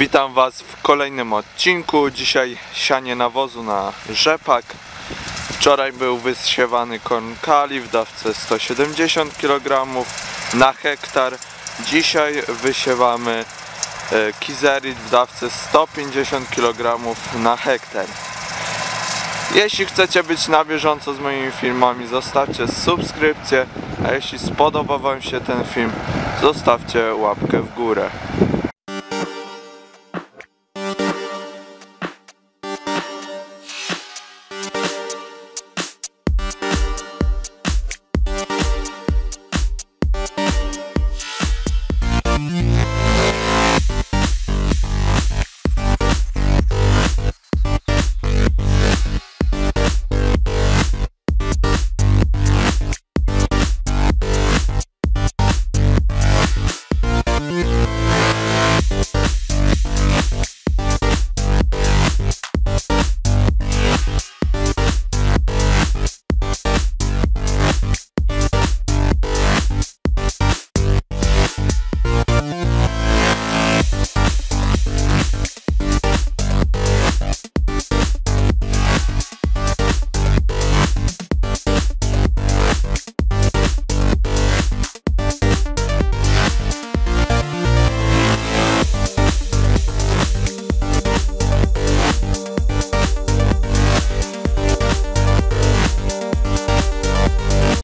Witam Was w kolejnym odcinku. Dzisiaj sianie nawozu na rzepak. Wczoraj był wysiewany korn kali w dawce 170 kg na hektar. Dzisiaj wysiewamy e, kizerit w dawce 150 kg na hektar. Jeśli chcecie być na bieżąco z moimi filmami, zostawcie subskrypcję, a jeśli spodobał Wam się ten film, zostawcie łapkę w górę. Mm-hmm.